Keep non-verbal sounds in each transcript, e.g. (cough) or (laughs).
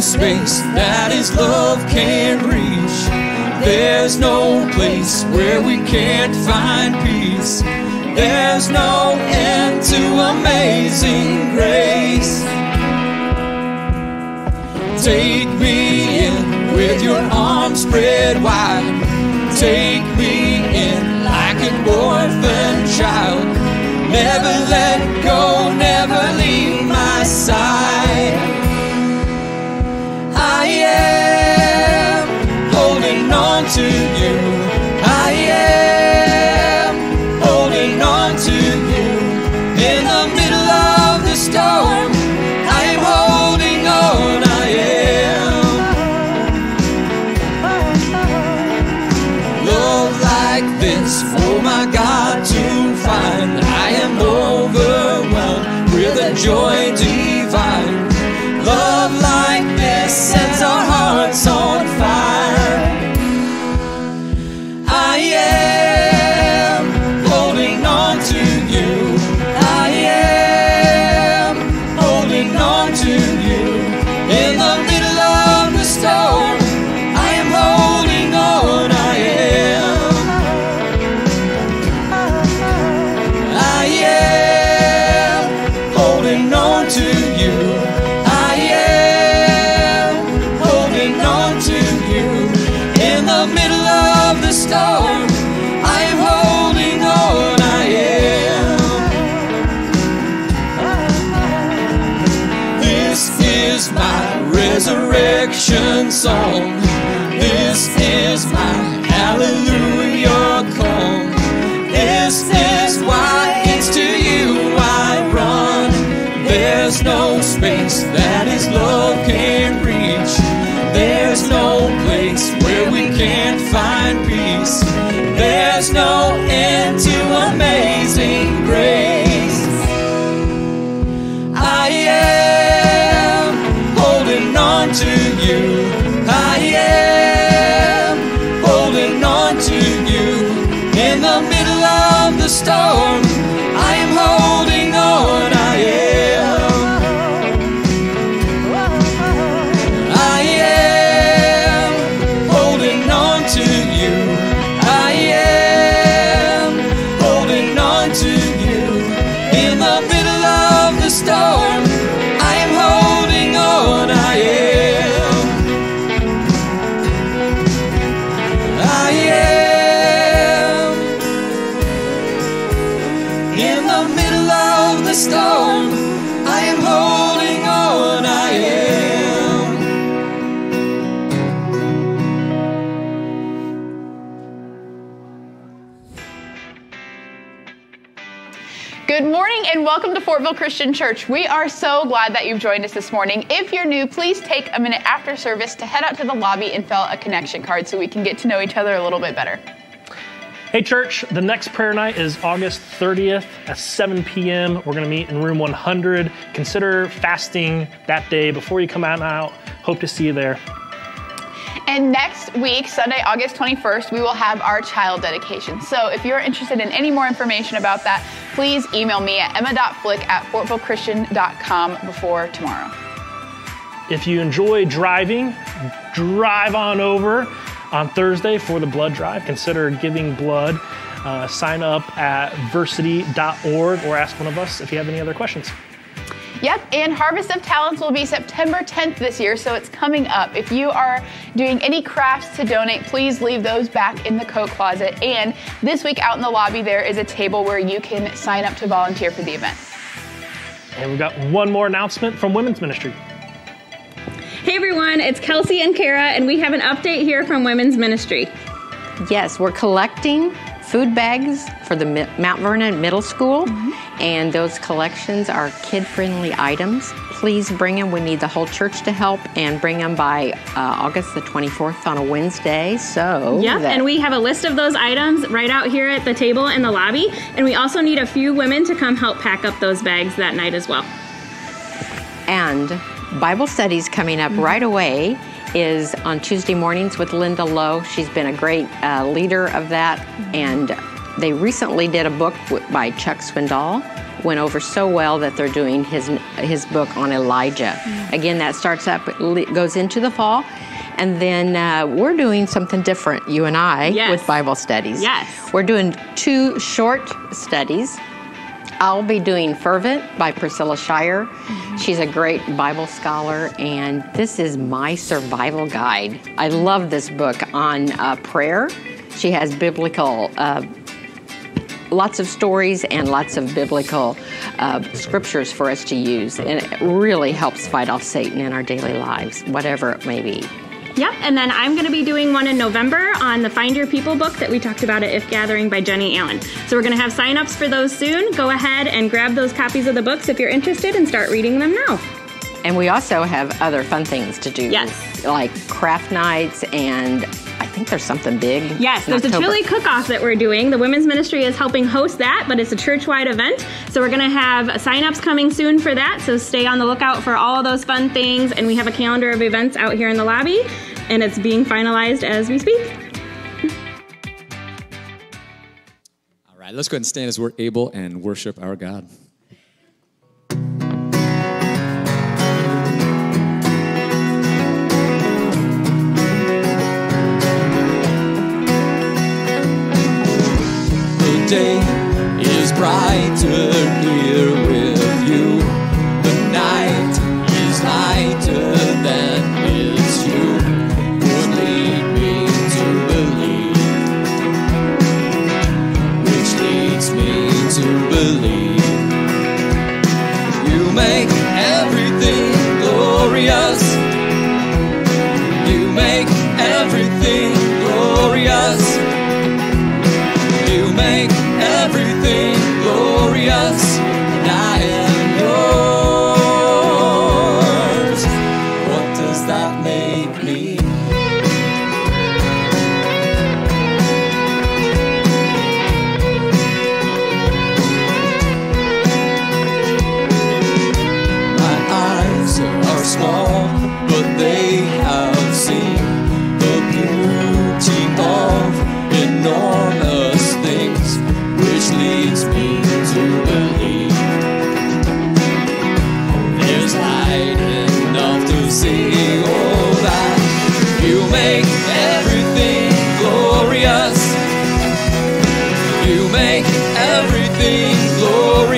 Space that His love can't reach. There's no place where we can't find peace. There's no end to amazing grace. Take me in with your arms spread wide. Take me in like an orphan child. Never let resurrection and welcome to Fortville Christian Church. We are so glad that you've joined us this morning. If you're new, please take a minute after service to head out to the lobby and fill out a connection card so we can get to know each other a little bit better. Hey, church, the next prayer night is August 30th at 7 p.m. We're going to meet in room 100. Consider fasting that day before you come out now. Hope to see you there. And next week, Sunday, August 21st, we will have our child dedication. So if you're interested in any more information about that, please email me at emma.flick at fortvillechristian.com before tomorrow. If you enjoy driving, drive on over on Thursday for the blood drive. Consider giving blood. Uh, sign up at versiti.org or ask one of us if you have any other questions. Yep, and Harvest of Talents will be September 10th this year, so it's coming up. If you are doing any crafts to donate, please leave those back in the coat closet. And this week out in the lobby, there is a table where you can sign up to volunteer for the event. And we've got one more announcement from Women's Ministry. Hey everyone, it's Kelsey and Kara, and we have an update here from Women's Ministry. Yes, we're collecting food bags for the Mi- Mount Vernon Middle School, and those collections are kid friendly items. Please bring them. We need the whole church to help and bring them by uh, August the 24th on a Wednesday. So, Yep, that- and we have a list of those items right out here at the table in the lobby, and we also need a few women to come help pack up those bags that night as well. and Bible studies coming up right away is on Tuesday mornings with Linda Lowe. She's been a great uh, leader of that, and they recently did a book by Chuck Swindoll went over so well that they're doing his his book on Elijah. Again, that starts up goes into the fall. And then uh, we're doing something different, you and I, Yes. with Bible studies. Yes. We're doing two short studies. I'll be doing Fervent by Priscilla Shirer. She's a great Bible scholar, and this is my survival guide. I love this book on uh, prayer. She has biblical, uh, lots of stories and lots of biblical uh, scriptures for us to use, and it really helps fight off Satan in our daily lives, whatever it may be. Yep, and then I'm going to be doing one in November on the Find Your People book that we talked about at If Gathering by Jennie Allen. So we're going to have sign-ups for those soon. Go ahead and grab those copies of the books if you're interested and start reading them now. And we also have other fun things to do. Yes. Like craft nights, and think there's something big. Yes, in there's a chili cook-off that we're doing. The women's ministry is helping host that, but it's a church-wide event. So we're going to have sign-ups coming soon for that. So stay on the lookout for all those fun things. And we have a calendar of events out here in the lobby, and it's being finalized as we speak. All right, let's go ahead and stand as we're able and worship our God. Day is brighter here with you. The night is lighter than is you. Would lead me to believe which leads me to believe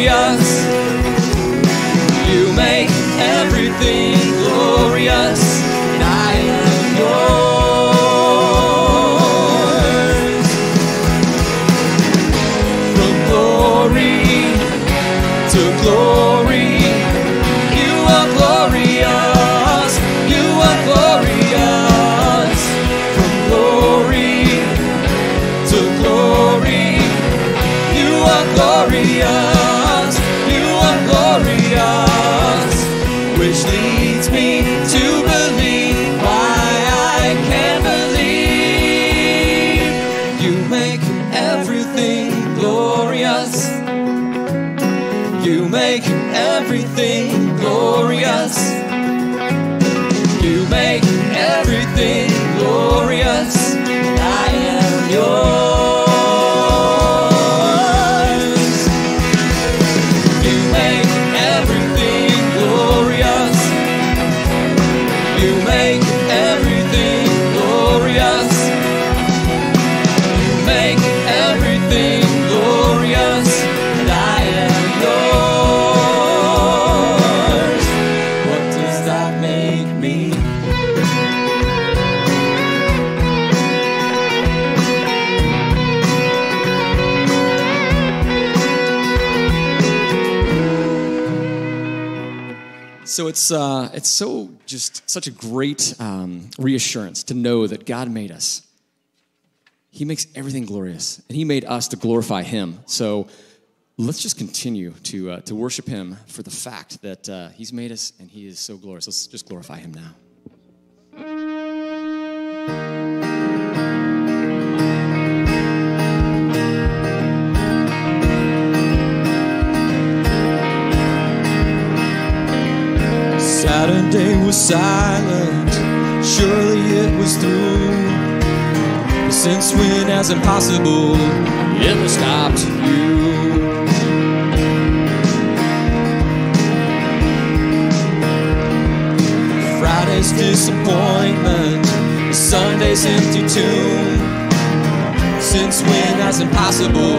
glorious. Make everything glorious. You make everything glorious. Uh, it's so just such a great um, reassurance to know that God made us. He makes everything glorious, and He made us to glorify Him. So let's just continue to uh, to worship Him for the fact that uh, He's made us and He is so glorious. Let's just glorify Him now. Saturday was silent, surely it was through. But since when, as impossible, it was stopped you. Friday's disappointment, Sunday's empty tomb. Since when, as impossible,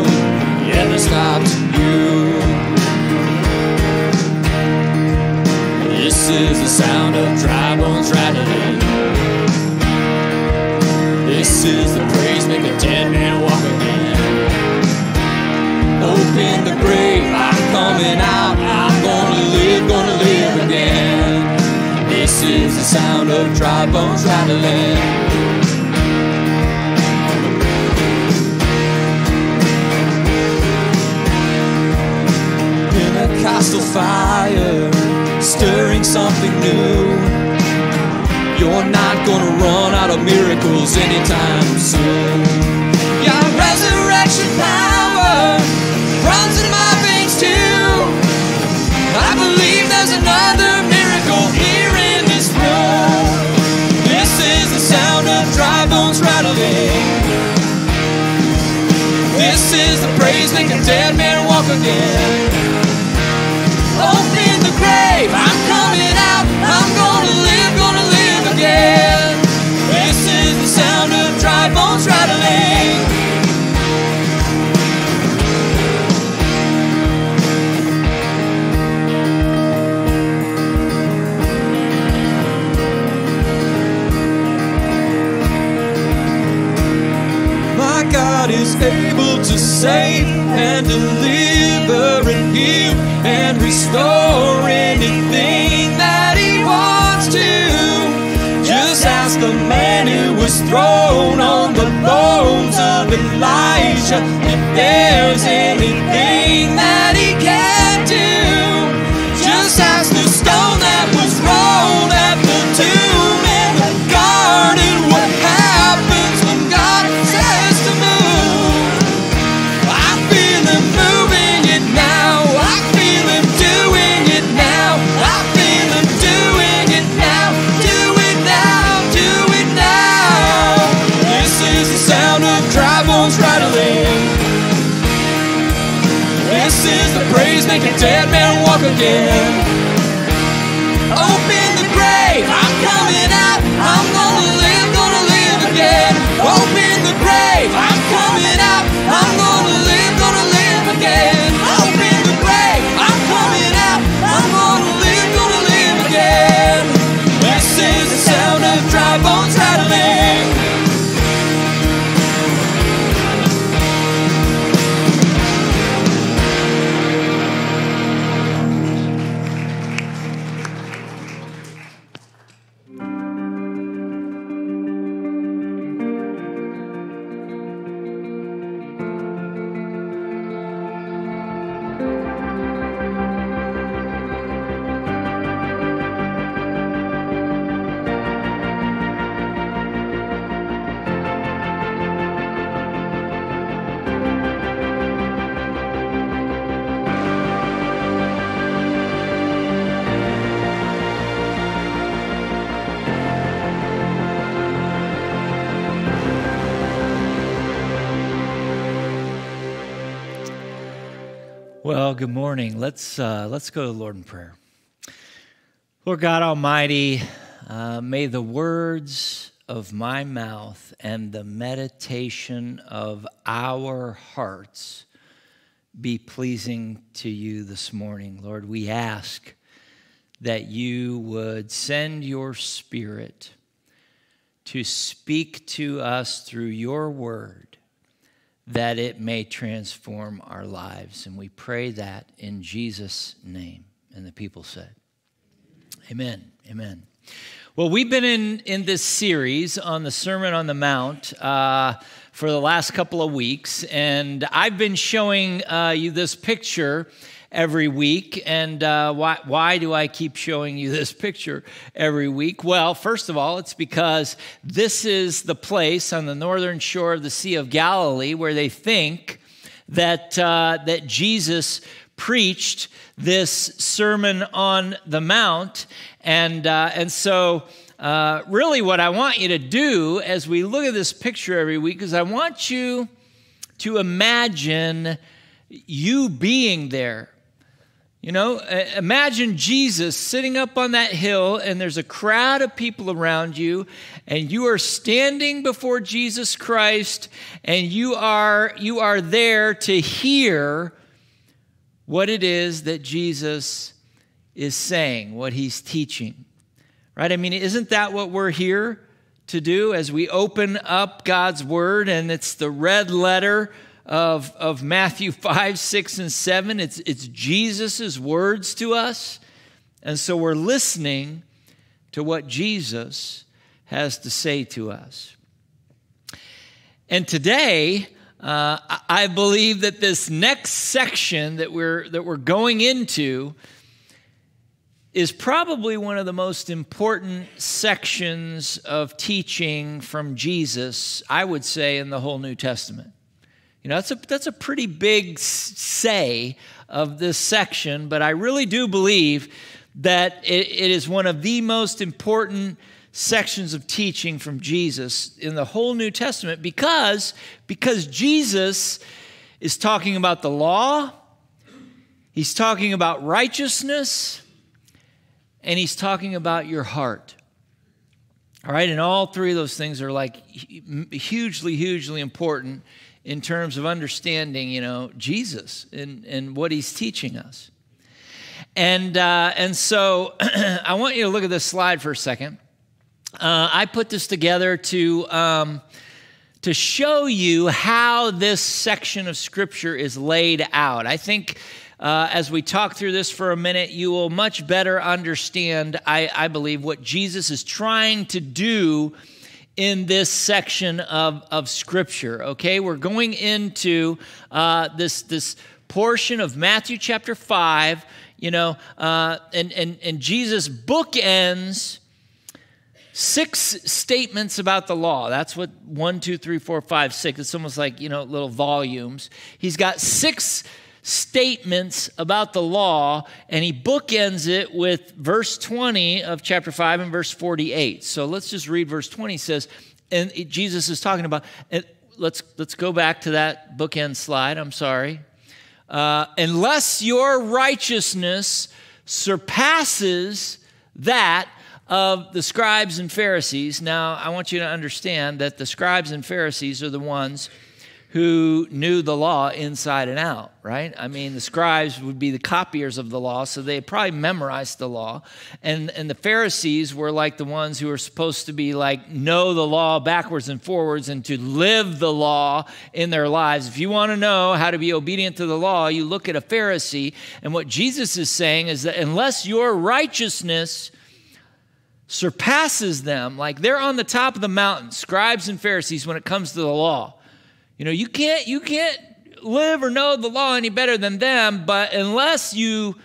it was stopped you. This is the sound of dry bones rattling. This is the praise make a dead man walk again. Open the grave, I'm coming out. I'm gonna live, gonna live again. This is the sound of dry bones rattling. Pentecostal fire, stirring something new. You're not gonna run out of miracles anytime soon. Your resurrection power runs in my veins too. I believe there's another miracle here in this room. This is the sound of dry bones rattling. This is the praise make dead man walk again. Open able to save and deliver and heal and restore anything that He wants to. Just ask the man who was thrown on the bones of Elijah if there's anything that again. Morning. Let's uh, let's go to the Lord in prayer. Lord God Almighty, uh, may the words of my mouth and the meditation of our hearts be pleasing to you this morning. Lord, we ask that you would send your Spirit to speak to us through your word that it may transform our lives. And we pray that in Jesus' name. And the people said, Amen. Amen. Well, we've been in, in this series on the Sermon on the Mount uh, for the last couple of weeks, and I've been showing uh, you this picture every week. And uh, why, why do I keep showing you this picture every week? Well, first of all, it's because this is the place on the northern shore of the Sea of Galilee where they think that, uh, that Jesus preached this Sermon on the Mount. And, uh, and so, uh, really, what I want you to do as we look at this picture every week is I want you to imagine you being there You know, uh, imagine Jesus sitting up on that hill and there's a crowd of people around you and you are standing before Jesus Christ and you are you are there to hear what it is that Jesus is saying, what he's teaching. Right? I mean, isn't that what we're here to do as we open up God's word and it's the red letter of, of Matthew (laughs) 5, 6, and 7. It's, it's Jesus' words to us. And so we're listening to what Jesus has to say to us. And today, uh, I believe that this next section that we're, that we're going into is probably one of the most important sections of teaching from Jesus, I would say, in the whole New Testament. You know, that's a, that's a pretty big say of this section, but I really do believe that it, it is one of the most important sections of teaching from Jesus in the whole New Testament because, because Jesus is talking about the law, he's talking about righteousness, and he's talking about your heart. All right, and all three of those things are like hugely, hugely important in terms of understanding, you know, Jesus and, and what he's teaching us. And, uh, and so (clears throat) I want you to look at this slide for a second. Uh, I put this together to, um, to show you how this section of Scripture is laid out. I think uh, as we talk through this for a minute, you will much better understand, I, I believe, what Jesus is trying to do in this section of, of Scripture. Okay, we're going into uh, this, this portion of Matthew chapter 5, you know, uh, and, and, and Jesus bookends six statements about the law. That's what one, two, three, four, five, six. It's almost like, you know, little volumes. He's got six statements about the law, and he bookends it with verse 20 of chapter 5 and verse 48. So let's just read verse 20. It says, and Jesus is talking about, let's, let's go back to that bookend slide. I'm sorry. Uh, unless your righteousness surpasses that of the scribes and Pharisees. Now, I want you to understand that the scribes and Pharisees are the ones who knew the law inside and out, right? I mean, the scribes would be the copiers of the law, so they probably memorized the law. And, and the Pharisees were like the ones who were supposed to be like, know the law backwards and forwards and to live the law in their lives. If you want to know how to be obedient to the law, you look at a Pharisee. And what Jesus is saying is that unless your righteousness surpasses them, like they're on the top of the mountain, scribes and Pharisees, when it comes to the law you know, you can't you can't live or know the law any better than them, but unless you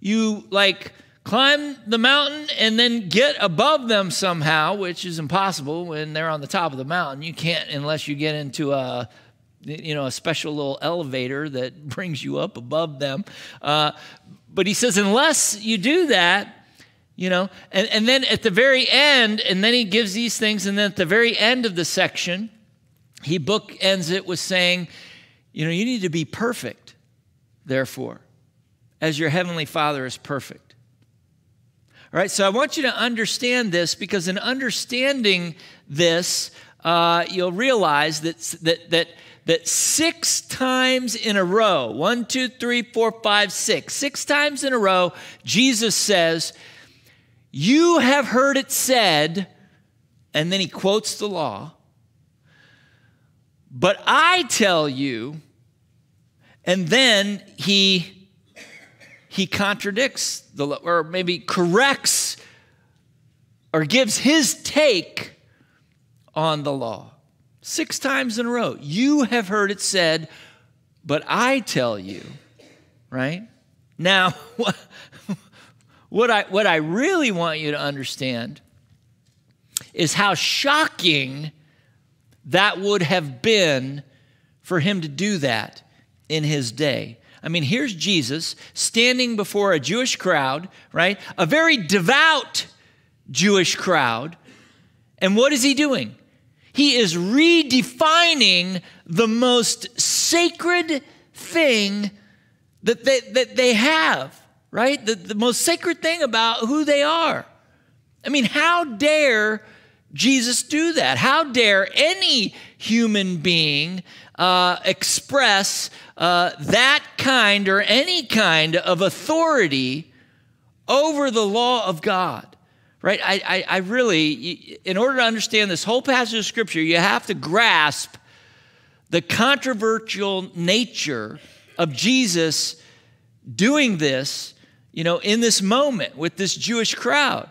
you like climb the mountain and then get above them somehow, which is impossible when they're on the top of the mountain. You can't unless you get into a you know a special little elevator that (laughs) brings you up above them. Uh, but he says unless you do that. You know, and, and then at the very end, and then he gives these things, and then at the very end of the section, he bookends it with saying, you know, you need to be perfect, therefore, as your heavenly Father is perfect. All right, so I want you to understand this because in understanding this, uh, you'll realize that, that, that, that six times in a row one, two, three, four, five, six six times in a row, Jesus says, You have heard it said, and then he quotes the law. But I tell you, and then he he contradicts the or maybe corrects or gives his take on the law. Six times in a row. You have heard it said, but I tell you, right? Now, (laughs) what I, what I really want you to understand is how shocking that would have been for him to do that in his day. I mean, here's Jesus standing before a Jewish crowd, right? A very devout Jewish crowd. And what is he doing? He is redefining the most sacred thing that they, that they have. right? The, the most sacred thing about who they are. I mean, how dare Jesus do that? How dare any human being uh, express uh, that kind or any kind of authority over the law of God? Right? I, I, I really, in order to understand this whole passage of Scripture, you have to grasp the controversial nature of Jesus doing this, you know, in this moment with this Jewish crowd.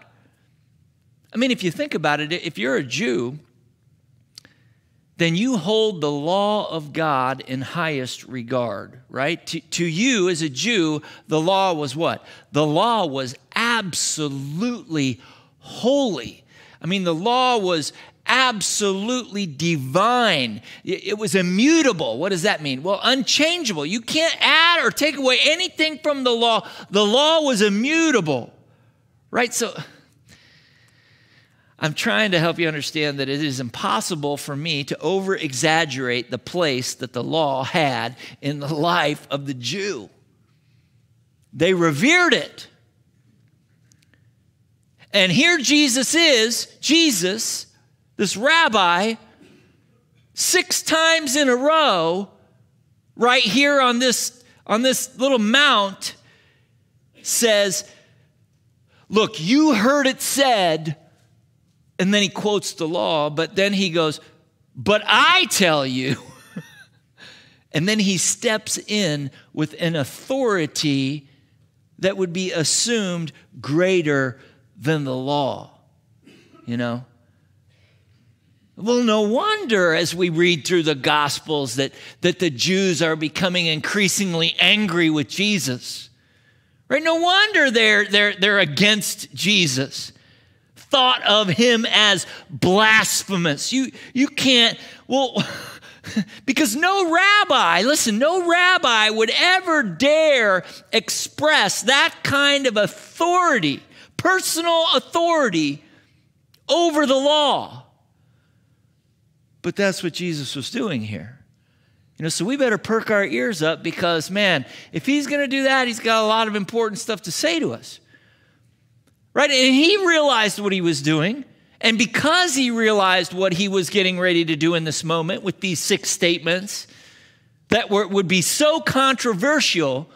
I mean, if you think about it, if you're a Jew, then you hold the law of God in highest regard, right? To, to you as a Jew, the law was what? The law was absolutely holy. I mean, the law was absolutely divine. It was immutable. What does that mean? Well, unchangeable. You can't add or take away anything from the law. The law was immutable, right? So, I'm trying to help you understand that it is impossible for me to over exaggerate the place that the law had in the life of the Jew. They revered it. And here Jesus is, Jesus, this rabbi, six times in a row, right here on this, on this little mount, says, Look, you heard it said, and then he quotes the law, but then he goes, But I tell you. (laughs) and then he steps in with an authority that would be assumed greater than the law, you know? Well, no wonder as we read through the Gospels that, that the Jews are becoming increasingly angry with Jesus. Right? No wonder they're, they're, they're against Jesus thought of him as blasphemous. You, you can't, well, (laughs) because no rabbi, listen, no rabbi would ever dare express that kind of authority, personal authority over the law. But that's what Jesus was doing here. You know, so we better perk our ears up because, man, if he's going to do that, he's got a lot of important stuff to say to us. Right? And he realized what he was doing. And because he realized what he was getting ready to do in this moment with these six statements that were, would be so controversial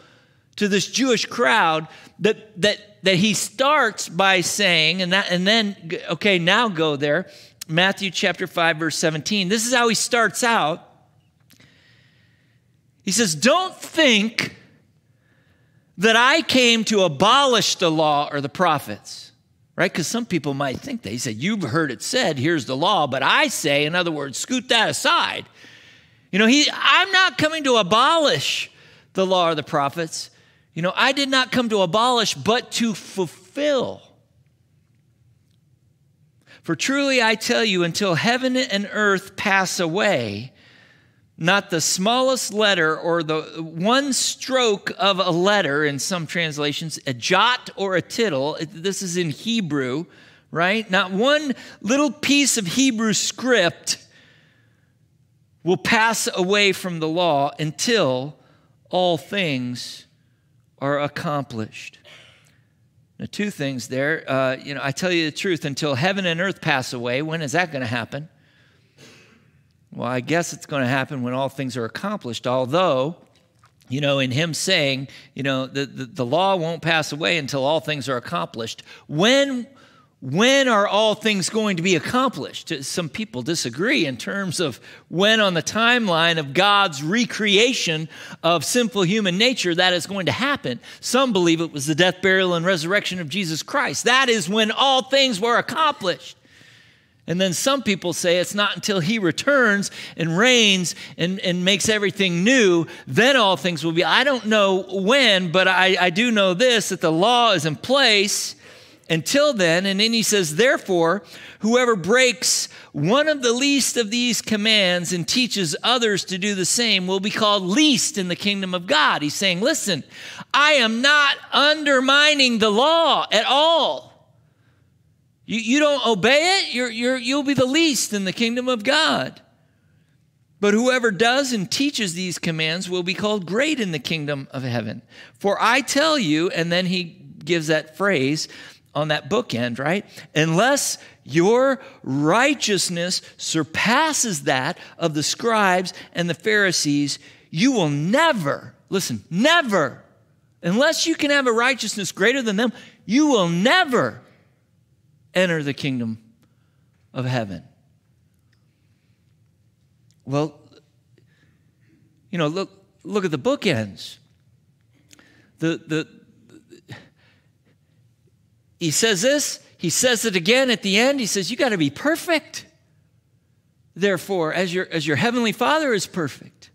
to this Jewish crowd that, that, that he starts by saying, and, that, and then, okay, now go there, Matthew chapter 5, verse 17. This is how he starts out. He says, Don't think that I came to abolish the law or the prophets, right? Because some people might think that. He said, You've heard it said, here's the law, but I say, in other words, scoot that aside. You know, he, I'm not coming to abolish the law or the prophets. You know, I did not come to abolish, but to fulfill. For truly I tell you, until heaven and earth pass away, not the smallest letter or the one stroke of a letter in some translations, a jot or a tittle. This is in Hebrew, right? Not one little piece of Hebrew script will pass away from the law until all things are accomplished. Now, two things there. Uh, you know, I tell you the truth, until heaven and earth pass away, when is that going to happen? Well, I guess it's going to happen when all things are accomplished, although, you know, in him saying, you know, the, the, the, law won't pass away until all things are accomplished. When, when are all things going to be accomplished? Some people disagree in terms of when on the timeline of God's recreation of sinful human nature that is going to happen. Some believe it was the death, burial, and resurrection of Jesus Christ. That is when all things were accomplished. And then some people say it's not until he returns and reigns and, and makes everything new, then all things will be. I don't know when, but I, I do know this that the law is in place until then. And then he says, therefore, whoever breaks one of the least of these commands and teaches others to do the same will be called least in the kingdom of God. He's saying, listen, I am not undermining the law at all. You, you don't obey it, you're, you're, you'll be the least in the kingdom of God. But whoever does and teaches these commands will be called great in the kingdom of heaven. For I tell you, and then he gives that phrase on that bookend, right? Unless your righteousness surpasses that of the scribes and the Pharisees, you will never, listen, never, unless you can have a righteousness greater than them, you will never enter the kingdom of heaven. Well, you know, look, look at the bookends. The, the, he says this, he says it again at the end. He says, You got to be perfect. Therefore, as your, as your heavenly Father is perfect.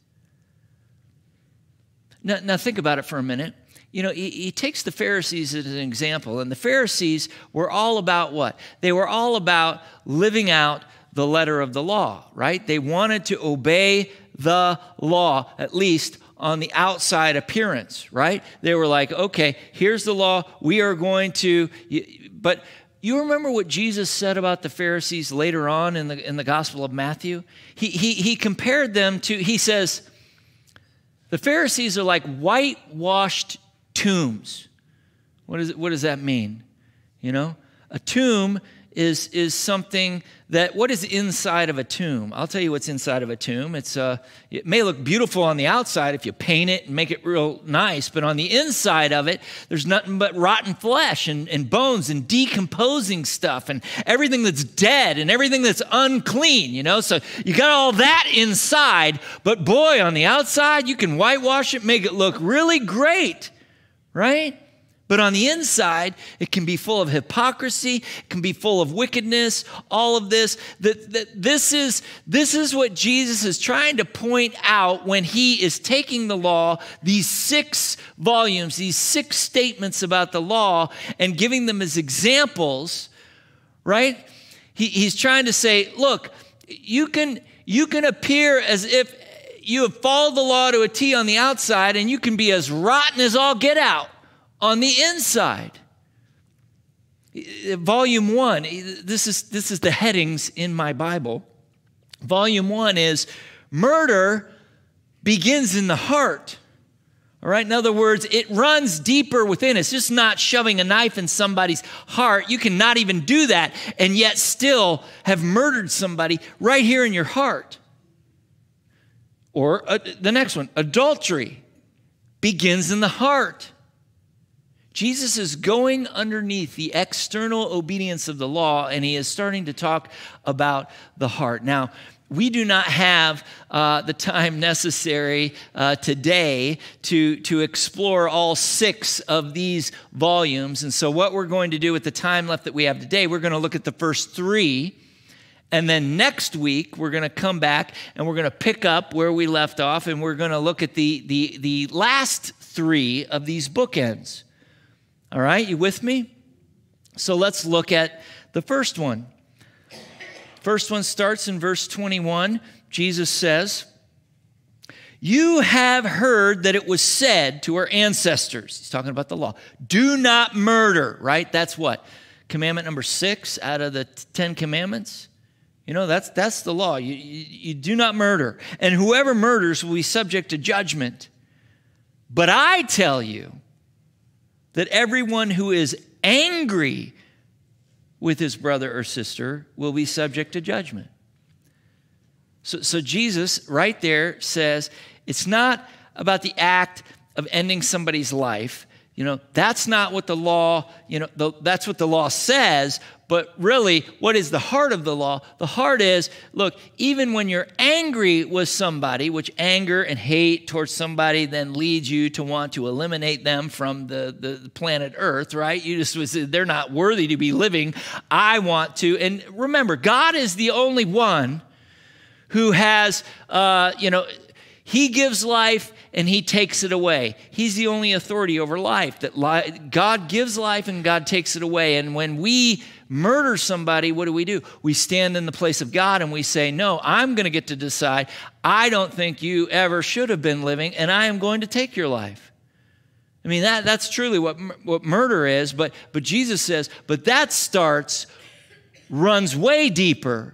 Now, now think about it for a minute. You know, he, he takes the Pharisees as an example, and the Pharisees were all about what? They were all about living out the letter of the law, right? They wanted to obey the law, at least on the outside appearance, right? They were like, okay, here's the law. We are going to, but you remember what Jesus said about the Pharisees later on in the, in the Gospel of Matthew? He, he, he compared them to, he says, the Pharisees are like whitewashed tombs. What, is, what does that mean? You know, a tomb is, is something that, what is inside of a tomb? I'll tell you what's inside of a tomb. It's, uh, it may look beautiful on the outside if you paint it and make it real nice, but on the inside of it, there's nothing but rotten flesh and, and bones and decomposing stuff and everything that's dead and everything that's unclean, you know? So you got all that inside, but boy, on the outside, you can whitewash it, make it look really great, right? But on the inside, it can be full of hypocrisy, it can be full of wickedness, all of this. That, that this, is, this is what Jesus is trying to point out when he is taking the law, these six volumes, these six statements about the law, and giving them as examples, right? He, he's trying to say, look, you can, you can appear as if you have followed the law to a T on the outside, and you can be as rotten as all get out on the inside. Volume one, this is, this is the headings in my Bible. Volume one is murder begins in the heart. All right, in other words, it runs deeper within. It's just not shoving a knife in somebody's heart. You cannot even do that and yet still have murdered somebody right here in your heart. Or uh, the next one, adultery begins in the heart. Jesus is going underneath the external obedience of the law and he is starting to talk about the heart. Now, we do not have uh, the time necessary uh, today to, to explore all six of these volumes. And so, what we're going to do with the time left that we have today, we're going to look at the first three. And then next week, we're going to come back and we're going to pick up where we left off and we're going to look at the, the, the last three of these bookends. All right, you with me? So let's look at the first one. First one starts in verse 21. Jesus says, You have heard that it was said to our ancestors, he's talking about the law, do not murder, right? That's what? Commandment number six out of the Ten Commandments. You know, that's, that's the law. You, you, you do not murder. And whoever murders will be subject to judgment. But I tell you, that everyone who is angry with his brother or sister will be subject to judgment. So, so Jesus, right there, says it's not about the act of ending somebody's life. You know, that's not what the law, you know, the, that's what the law says, but really, what is the heart of the law? The heart is look, even when you're angry with somebody, which anger and hate towards somebody then leads you to want to eliminate them from the, the planet Earth, right? You just say, they're not worthy to be living. I want to. And remember, God is the only one who has, uh, you know, he gives life and he takes it away. He's the only authority over life. That li- God gives life and God takes it away. And when we murder somebody, what do we do? We stand in the place of God and we say, No, I'm going to get to decide. I don't think you ever should have been living, and I am going to take your life. I mean, that, that's truly what, what murder is, but, but Jesus says, but that starts, runs way deeper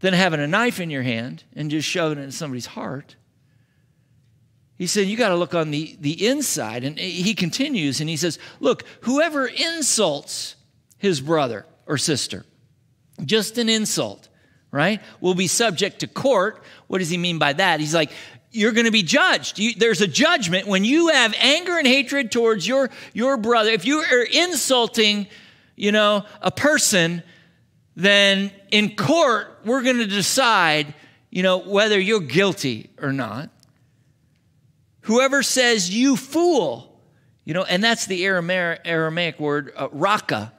than having a knife in your hand and just shoving it in somebody's heart. He said, You got to look on the, the inside. And he continues and he says, Look, whoever insults his brother or sister, just an insult, right, will be subject to court. What does he mean by that? He's like, you're going to be judged. You, there's a judgment when you have anger and hatred towards your, your brother. If you are insulting, you know, a person, then in court, we're going to decide, you know, whether you're guilty or not. Whoever says you fool, you know, and that's the Aramaic, word, uh, raka.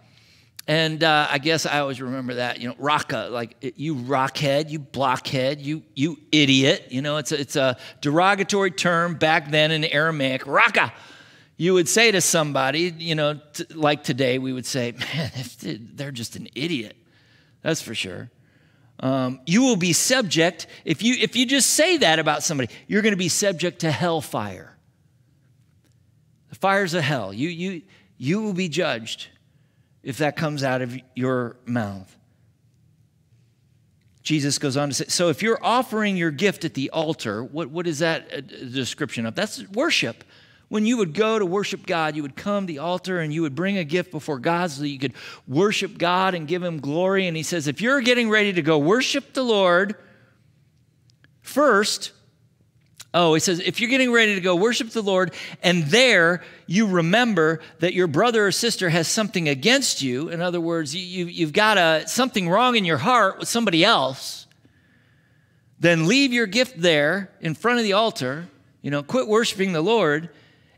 And uh, I guess I always remember that, you know, raka, like you rockhead, you blockhead, you you idiot. You know, it's a, it's a derogatory term back then in Aramaic, raka. You would say to somebody, you know, like today, we would say, man, (laughs) if they're just an idiot. That's for sure. Um, you will be subject, if you, if you just say that about somebody, you're going to be subject to hellfire. The fires of hell. You, you, you will be judged if that comes out of your mouth. Jesus goes on to say, so if you're offering your gift at the altar, what, what is that a description of? That's worship. When you would go to worship God, you would come to the altar and you would bring a gift before God so that you could worship God and give Him glory. And He says, if you're getting ready to go worship the Lord, first, Oh, he says, if you're getting ready to go worship the Lord and there you remember that your brother or sister has something against you, in other words, you, you, have got a, something wrong in your heart with somebody else, then leave your gift there in front of the altar, you know, quit worshiping the Lord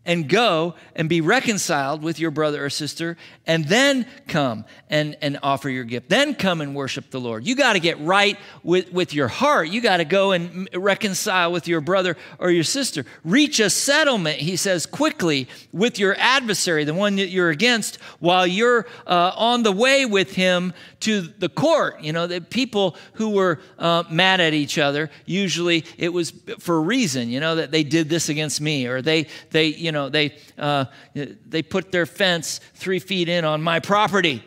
and go and be reconciled with your brother or sister and then come and, and offer your gift. Then come and worship the Lord. You got to get right with, with your heart. You got to go and reconcile with your brother or your sister. Reach a settlement, he says, quickly with your adversary, the one that you're against, while you're uh, on the way with him to the court. You know, the people who were uh, mad at each other, usually it was for a reason, you know, that they did this against me or they, they you know, they, uh, they put their fence three feet in on my property.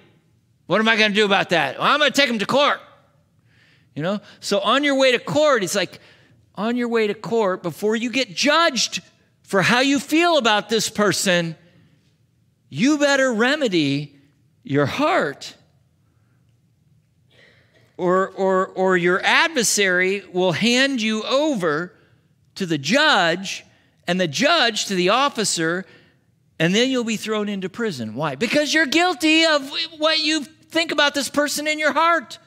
What am I going to do about that? Well, I'm going to take them to court. You know? So on your way to court, it's like on your way to court, before you get judged for how you feel about this person, you better remedy your heart. Or, or, or your adversary will hand you over to the judge, and the judge to the officer, and then you'll be thrown into prison. Why? Because you're guilty of what you think about this person in your heart.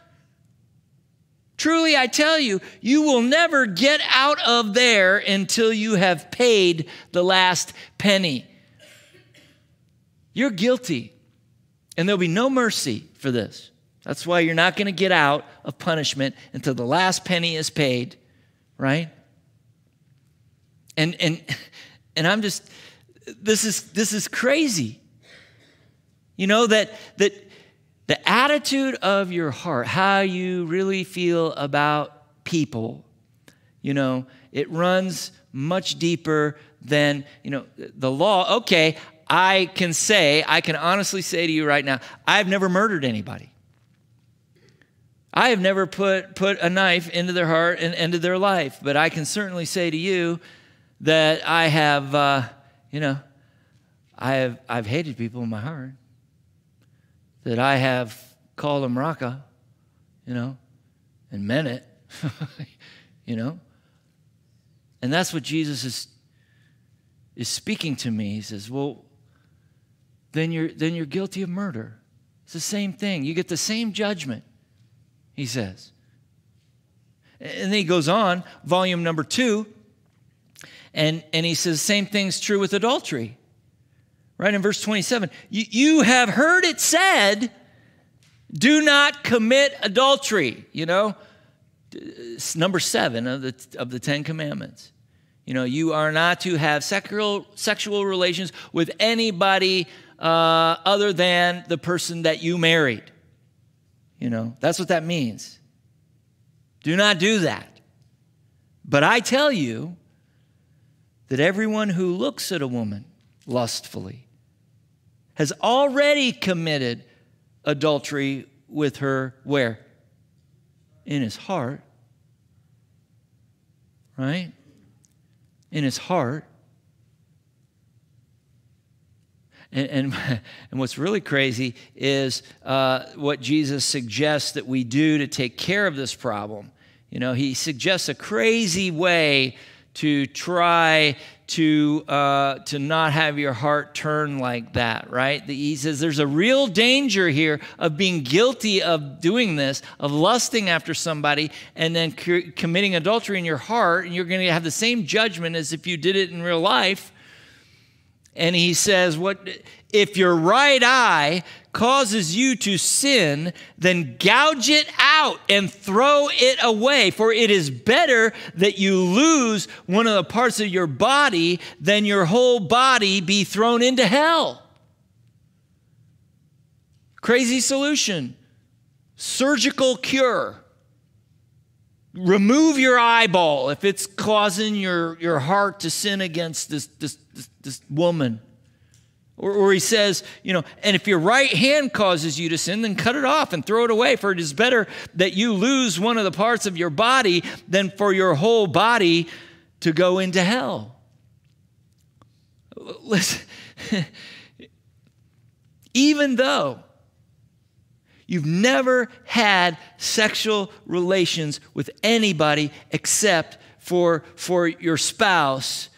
Truly, I tell you, you will never get out of there until you have paid the last penny. You're guilty, and there'll be no mercy for this. That's why you're not going to get out of punishment until the last penny is paid, right? And and and I'm just this is this is crazy. You know that that the attitude of your heart, how you really feel about people, you know, it runs much deeper than, you know, the law. Okay, I can say, I can honestly say to you right now, I've never murdered anybody. I have never put, put a knife into their heart and into their life, but I can certainly say to you that I have, uh, you know, I have, I've hated people in my heart, that I have called them raka, you know, and meant it, (laughs) you know. And that's what Jesus is, is speaking to me. He says, well, then you're, then you're guilty of murder. It's the same thing. You get the same judgment, he says. And then he goes on, volume number two, and, and he says, same thing's true with adultery right in verse 27. You, you have heard it said, do not commit adultery, you know? It's number seven of the, of the Ten Commandments. You know, you are not to have sexual, sexual relations with anybody uh, other than the person that you married. You know, that's what that means. Do not do that. But I tell you that everyone who looks at a woman lustfully has already committed adultery with her where? in his heart. Right? In his heart. And, and, (laughs) and, what's really crazy is uh, what Jesus suggests that we do to take care of this problem. You know, he suggests a crazy way to try to, uh, to not have your heart turn like that, right? He says there's a real danger here of being guilty of doing this, of lusting after somebody, and then committing adultery in your heart, and you're going to have the same judgment as if you did it in real life. And he says, What if your right eye causes you to sin, then gouge it out and throw it away. For it is better that you lose one of the parts of your body than your whole body be thrown into hell. Crazy solution surgical cure. Remove your eyeball if it's causing your, your heart to sin against this, this, this, this woman. Or, or, he says, you know, and if your right hand causes you to sin, then cut it off and throw it away, for it is better that you lose one of the parts of your body than for your whole body to go into hell. Listen, (laughs) even though you've never had sexual relations with anybody except for, for your spouse,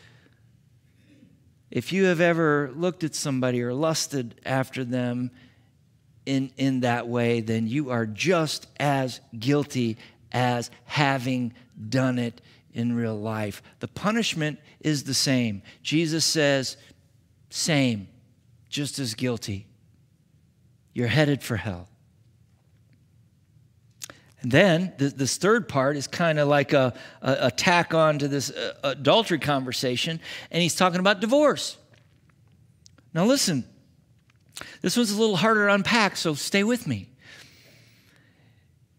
if you have ever looked at somebody or lusted after them in, in that way, then you are just as guilty as having done it in real life. The punishment is the same. Jesus says, same, just as guilty. You're headed for hell. And then the, this third part is kind of like a, a, a, tack on to this uh, adultery conversation, and he's talking about divorce. Now, listen, this one's a little harder to unpack, so stay with me.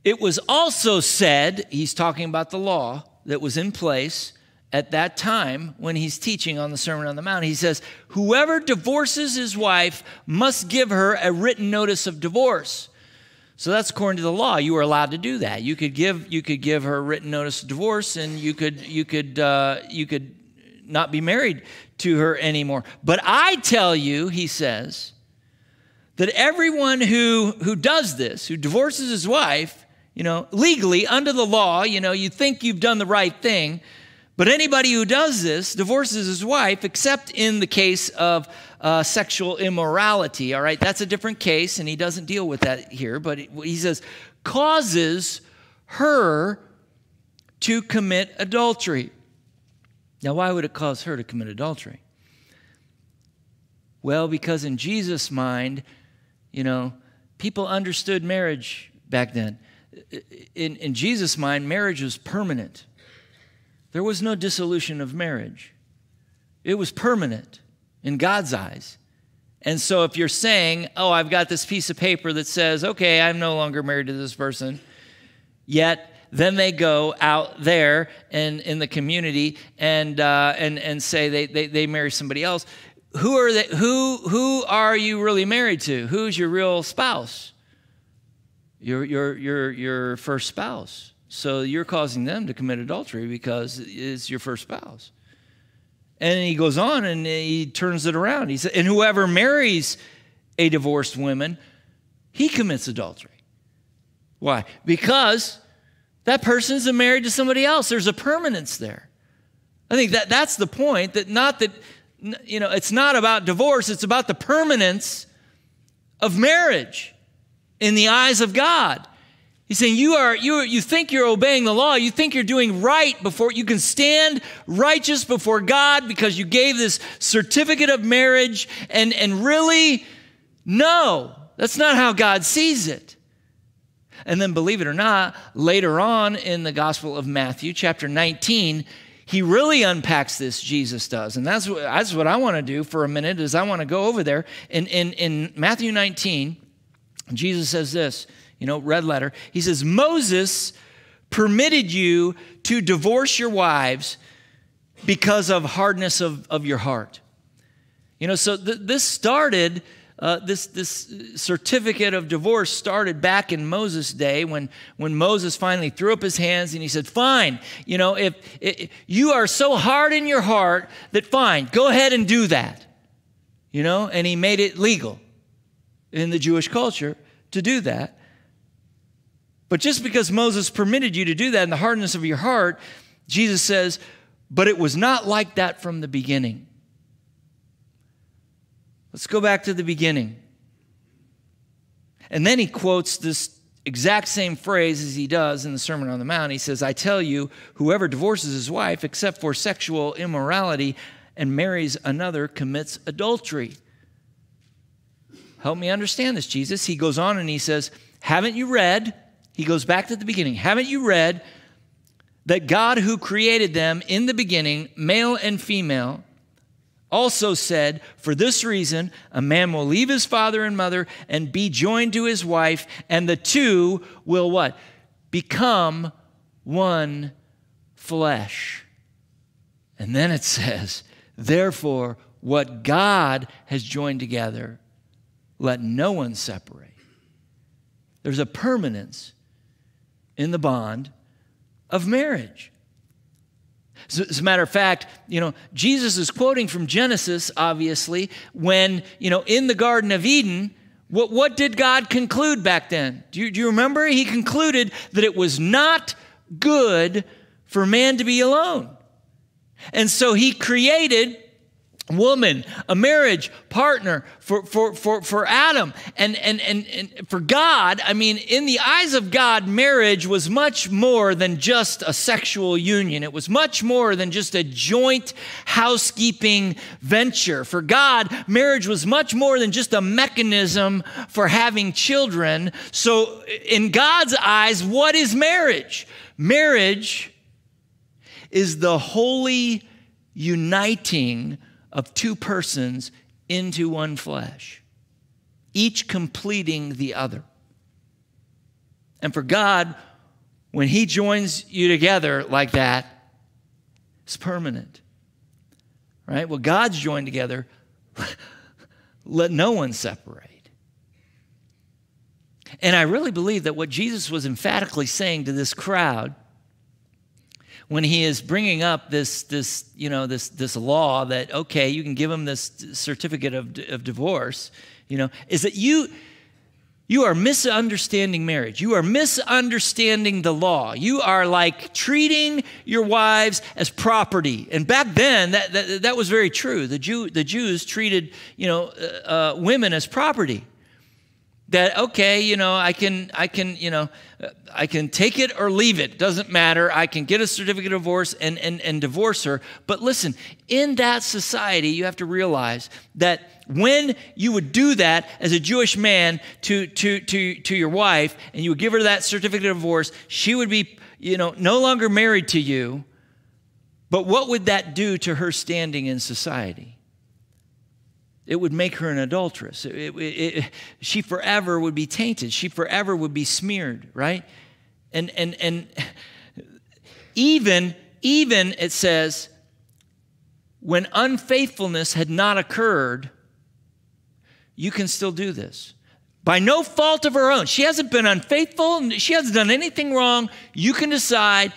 It was also said, he's talking about the law that was in place at that time when he's teaching on the Sermon on the Mount. He says, Whoever divorces his wife must give her a written notice of divorce. So that's according to the law. You were allowed to do that. You could give you could give her written notice of divorce, and you could you could uh, you could not be married to her anymore. But I tell you, he says, that everyone who who does this, who divorces his wife, you know, legally under the law, you know, you think you've done the right thing, but anybody who does this divorces his wife, except in the case of uh, sexual immorality. All right, that's a different case, and he doesn't deal with that here, but he says, causes her to commit adultery. Now, why would it cause her to commit adultery? Well, because in Jesus' mind, you know, people understood marriage back then. In, in Jesus' mind, marriage was permanent. There was no dissolution of marriage, it was permanent in God's eyes. And so if you're saying, oh, I've got this piece of paper that says, okay, I'm no longer married to this person, yet then they go out there and in the community and, uh, and, and say they, they, they marry somebody else. Who are, they, who, who are you really married to? Who's your real spouse? Your, your, your, your first spouse. So you're causing them to commit adultery because it's your first spouse. And he goes on and he turns it around. He said, and whoever marries a divorced woman, he commits adultery. Why? Because that person's married to somebody else. There's a permanence there. I think that that's the point. That not that you know, it's not about divorce. It's about the permanence of marriage in the eyes of God. He's saying you are you you think you're obeying the law, you think you're doing right before you can stand righteous before God because you gave this certificate of marriage and and really no, that's not how God sees it. And then believe it or not, later on in the Gospel of Matthew chapter 19, he really unpacks this jesus does. And that's what, that's what i want to do for a minute is i want to go over there. In, in, in matthew 19 jesus says this you know, red letter. He says, Moses permitted you to divorce your wives because of hardness of, of your heart. You know, so th- this started uh, this, this certificate of divorce started back in Moses' day when, when Moses finally threw up his hands and he said, Fine, you know, if, if you are so hard in your heart that fine, go ahead and do that. You know, and he made it legal in the Jewish culture to do that. But just because Moses permitted you to do that in the hardness of your heart, Jesus says, but it was not like that from the beginning. Let's go back to the beginning. And then he quotes this exact same phrase as he does in the Sermon on the Mount. He says, I tell you, whoever divorces his wife except for sexual immorality and marries another commits adultery. Help me understand this, Jesus. He goes on and he says, Haven't you read? He goes back to the beginning. Haven't you read that God, who created them in the beginning, male and female, also said, For this reason, a man will leave his father and mother and be joined to his wife, and the two will what? Become one flesh. And then it says, Therefore, what God has joined together, let no one separate. There's a permanence in the bond of marriage. As a matter of fact, you know, Jesus is quoting from Genesis, obviously, when, you know, in the Garden of Eden, what, what did God conclude back then? Do you, do you remember? He concluded that it was not good for man to be alone. And so he created woman, a marriage partner for, for, for, for Adam. And, and, and, and for God, I mean, in the eyes of God, marriage was much more than just a sexual union. It was much more than just a joint housekeeping venture. For God, marriage was much more than just a mechanism for having children. So, in God's eyes, what is marriage? Marriage is the holy uniting of two persons into one flesh, each completing the other. And for God, when He joins you together like that, it's permanent. Right? Well, God's joined together, (laughs) let no one separate. And I really believe that what Jesus was emphatically saying to this crowd when he is bringing up this, this, you know, this, this law that, okay, you can give him this certificate of, of divorce, you know, is that you, you are misunderstanding marriage. You are misunderstanding the law. You are like treating your wives as property. And back then, that, that, that was very true. The, Jew, the Jews treated, you know, uh, uh, women as property that okay you know i can i can you know i can take it or leave it. Doesn't matter. I can get a certificate of divorce and and, and divorce her. But listen in that society you have to realize that when you would do that as a jewish man to to to to your wife and you would give her that certificate of divorce she would be you know no longer married to you. But what would that do to her standing in society it would make her an adulteress. It, it, it, she forever would be tainted. She forever would be smeared, right? And, and, and even, even it says, when unfaithfulness had not occurred, you can still do this. By no fault of her own. She hasn't been unfaithful, she hasn't done anything wrong. You can decide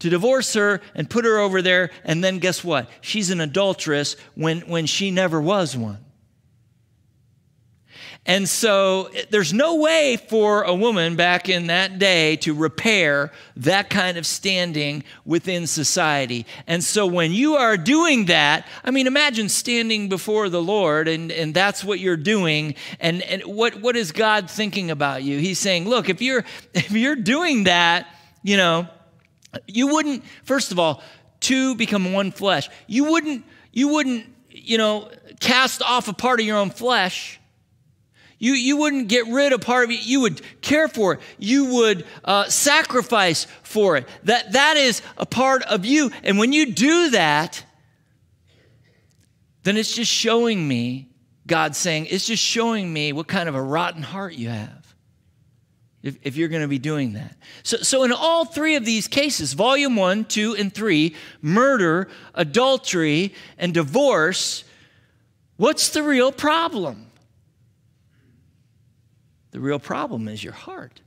to divorce her and put her over there, and then guess what? She's an adulteress when, when she never was one. And so there's no way for a woman back in that day to repair that kind of standing within society. And so when you are doing that, I mean, imagine standing before the Lord and, and that's what you're doing. And, and what, what is God thinking about you? He's saying, look, if you're, (laughs) if you're doing that, you know, you wouldn't, first of all, two become one flesh. You wouldn't, you wouldn't, you know, cast off a part of your own flesh. You, you wouldn't get rid of part of it. You would care for it. You would uh, sacrifice for it. That, that is a part of you. And when you do that, then it's just showing me, God saying, it's just showing me what kind of a rotten heart you have if, if you're going to be doing that. So, so, in all three of these cases, volume one, two, and three murder, adultery, and divorce what's the real problem? The real problem is your heart.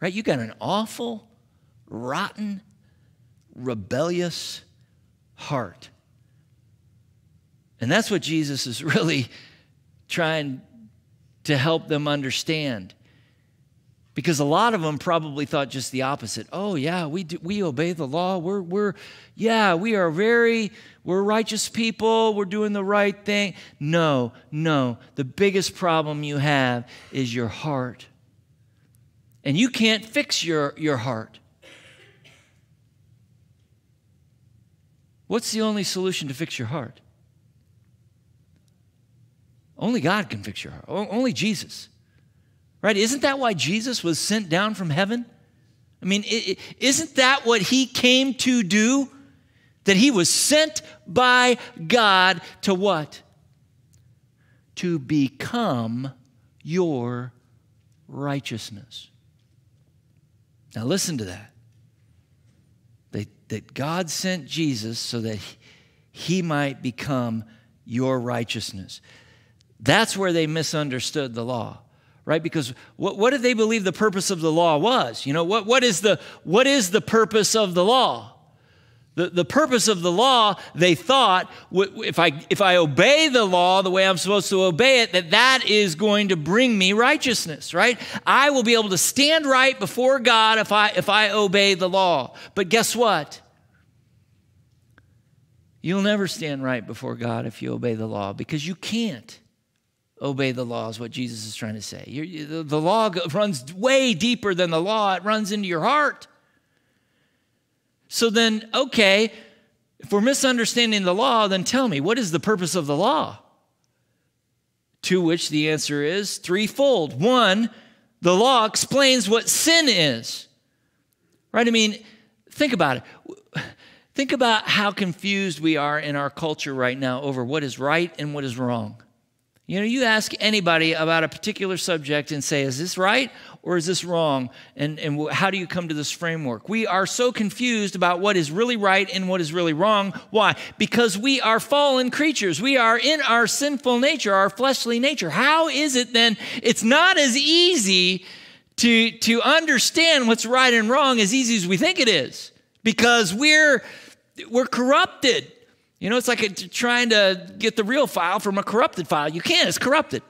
Right? You got an awful, rotten, rebellious heart. And that's what Jesus is (laughs) really trying to help them understand. Because a lot of them probably thought just the opposite. Oh, yeah, we, do, we obey the law. We're, we're, yeah, we are very, we're righteous people. We're doing the right thing. No, no. The biggest problem you have is your heart. And you can't fix your, your heart. What's the only solution to fix your heart? Only God can fix your heart. Only Jesus. Right? Isn't that why Jesus was sent down from heaven? I mean, isn't that what he came to do? That he was sent by God to what? To become your righteousness. Now, listen to that. That, God sent Jesus so that he might become your righteousness. That's where they misunderstood the law right? Because what, what did they believe the purpose of the law was? You know, what, what, is, the, what is the purpose of the law? The, the purpose of the law, they thought, if I, if I obey the law the way I'm supposed to obey it, that that is going to bring me righteousness, right? I will be able to stand right before God if I, if I obey the law. But guess what? You'll never stand right before God if you obey the law because you can't obey the law, is what Jesus is trying to say. You're, the law runs way deeper than the law, it runs into your heart. So then, okay, if we're misunderstanding the law, then tell me, what is the purpose of the law? To which the answer is threefold. One, the law explains what sin is. Right? I mean, think about it. Think about how confused we are in our culture right now over what is right and what is wrong. You know, you ask anybody about a particular subject and say, is this right or is this wrong? And, and how do you come to this framework? We are so confused about what is really right and what is really wrong. Why? Because we are fallen creatures. We are in our sinful nature, our fleshly nature. How is it then? It's not as easy to, to understand what's right and wrong as easy as we think it is because we're, we're corrupted. You know, it's like a, trying to get the real file from a corrupted file. You can't, it's corrupted.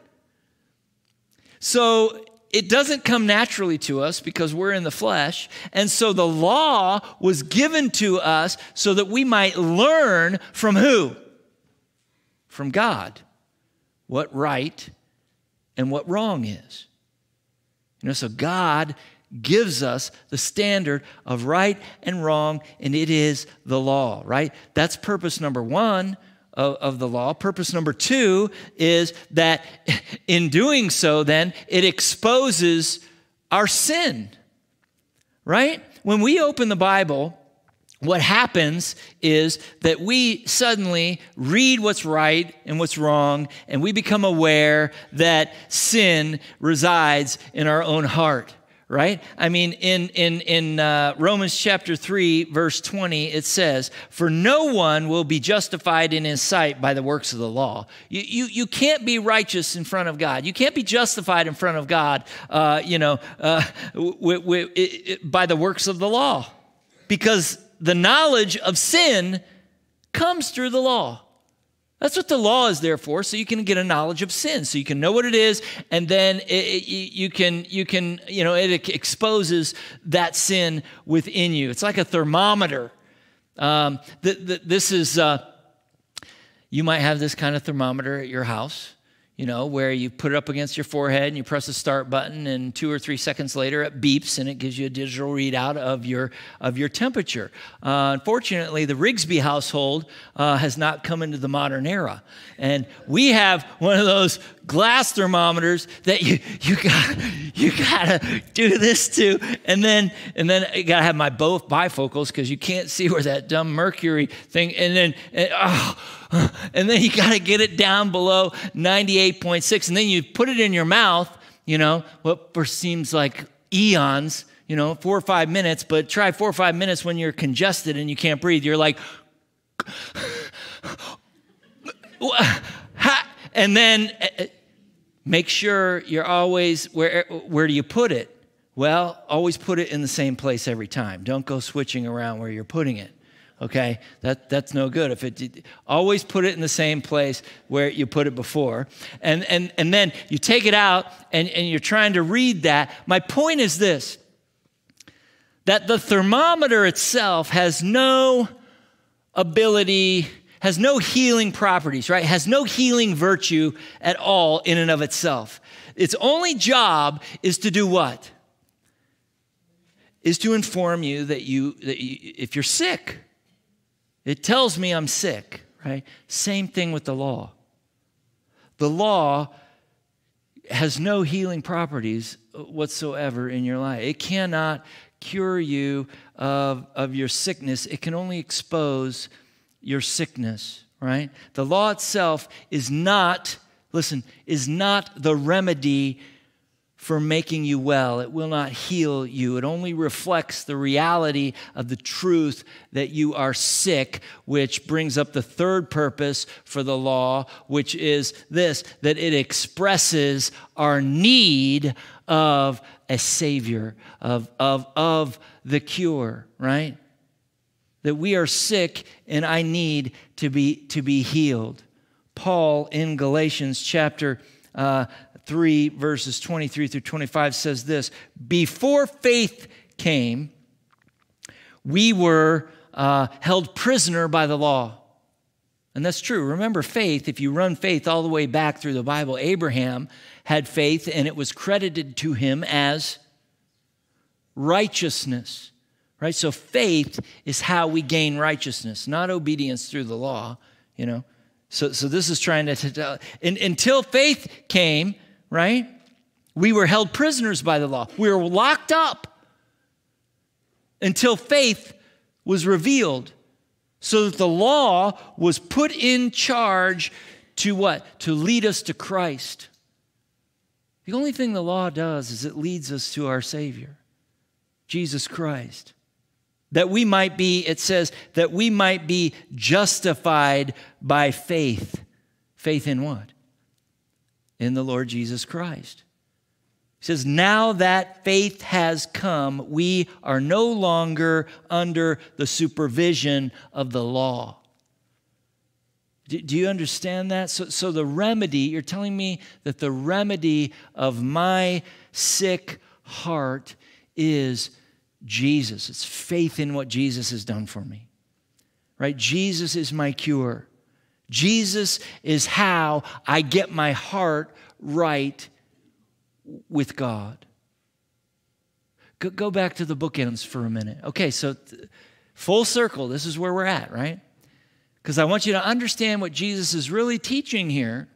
So it doesn't come naturally to us because we're in the flesh. And so the law was given to us so that we might learn from who? From God. What right and what wrong is. You know, so God gives us the standard of right and wrong, and it is the law, right? That's purpose number one of, of, the law. Purpose number two is that (laughs) in doing so, then, it exposes our sin, right? When we open the Bible, what happens is that we suddenly read what's right and what's wrong, and we become aware that sin resides in our own heart right? I mean, in, in, in uh, Romans chapter 3, verse 20, it says, For no one will be justified in his sight by the works of the law. You, you, you can't be righteous in front of God. You can't be justified in front of God, uh, you know, uh, by the works of the law. Because the knowledge of sin comes through the law. That's what the law is there for, so you can get a knowledge of sin, so you can know what it is, and then it, it, you can you can you know it exposes that sin within you. It's like a thermometer. Um, th- th- this is uh, you might have this kind of thermometer at your house you know, where you put it up against your forehead and you press the start button, and two or three seconds later it beeps and it gives you a digital readout of your of your temperature. Uh, unfortunately, the Rigsby household uh, has not come into the modern era, and we have one of those glass thermometers that you you got you gotta do this too. and then and then you gotta have my both bifocals because you can't see where that dumb mercury thing, and then and, oh and then you got to get it down below 98.6 and then you put it in your mouth you know what seems like eons you know four or five minutes but try four or five minutes when you're congested and you can't breathe you're like (laughs) and then Make sure you're always, where, where do you put it? Well, always put it in the same place every time. Don't go switching around where you're putting it. Okay, that, that's no good. If it always put it in the same place where you put it before, and and and then you take it out and, and you're trying to read that. My point is this: that the thermometer itself has no ability, has no healing properties, right? Has no healing virtue at all in and of itself. Its only job is to do what? Is to inform you that you, that you if you're sick it tells me I'm sick, right? Same thing with the law. The law has no healing properties whatsoever in your life. It cannot cure you of, of your sickness, it can only expose your sickness, right? The law itself is not, listen, is not the remedy for making you well. It will not heal you. It only reflects the reality of the truth that you are sick, which brings up the third purpose for the law, which is this that it expresses our need of a Savior, of, of, of the cure, right? That we are sick and I need to be, to be healed. Paul in Galatians chapter uh, 3, verses 23 through 25 says this Before faith came, we were uh, held prisoner by the law. And that's true. Remember, faith, if you run faith all the way back through the Bible, Abraham had faith and it was credited to him as righteousness, right? So faith is how we gain righteousness, not obedience through the law, you know. So, so this is trying to tell, until faith came, right? We were held prisoners by the law. We were locked up until faith was revealed. So that the law was put in charge to what? To lead us to Christ. The only thing the law does is it leads us to our Savior, Jesus Christ. That we might be, it says, that we might be justified by faith. Faith in what? in the Lord Jesus Christ. He says, Now that faith has come, we are no longer under the supervision of the law. Do, you understand that? So, so the remedy, you're telling me that the remedy of my sick heart is Jesus. It's faith in what Jesus has done for me. Right? Jesus is my cure. Jesus is how I get my heart right with God. Go, go back to the bookends for a minute. Okay, so full circle, this is where we're at, right? Because I want you to understand what Jesus is really teaching here.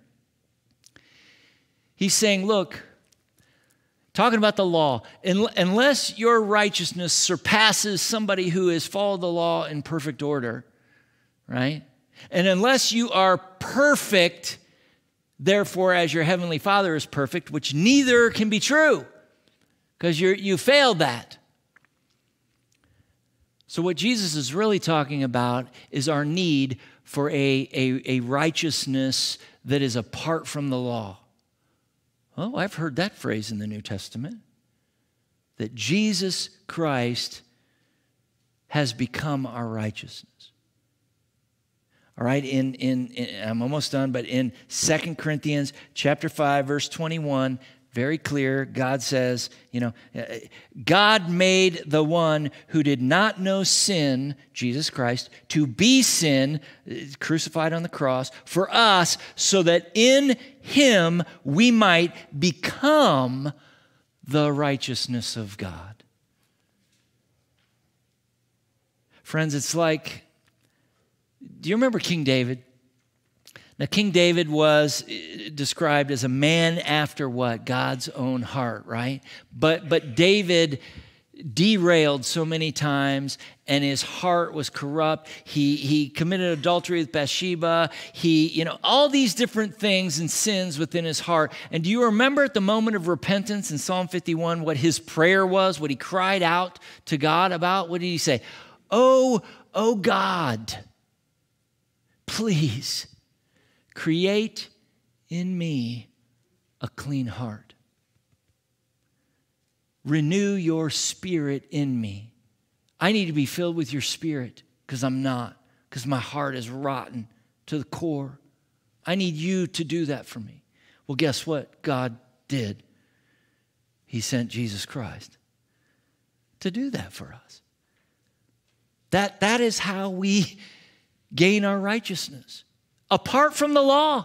He's saying, look, talking about the law, unless your righteousness surpasses somebody who has followed the law in perfect order, right? And unless you are perfect, therefore, as your heavenly Father is perfect, which neither can be true because you failed that. So, what Jesus is really talking about is our need for a, a, a righteousness that is apart from the law. Oh, I've heard that phrase in the New Testament that Jesus Christ has become our righteousness. All right, in, in, in I'm almost done, but in Second Corinthians chapter 5, verse 21, very clear, God says, you know, uh, God made the one who did not know sin, Jesus Christ, to be sin, uh, crucified on the cross, for us, so that in him we might become the righteousness of God. Friends, it's like do you remember King David? Now, King David was uh, described as a man after what? God's own heart, right? But, but David derailed so many times and his heart was corrupt. He he committed adultery with bathsheba. He you know all these different things and sins within his heart. And do you remember at the moment of repentance in psalm 51 what his prayer was what he cried out to god about? What did he say? Oh oh god please create in me a clean heart. Renew your spirit in me. I need to be filled with your spirit because I'm not, because my heart is rotten to the core. I need you to do that for me. Well, guess what? God did. He sent Jesus Christ to do that for us. That, that is how we gain our righteousness. Apart from the law,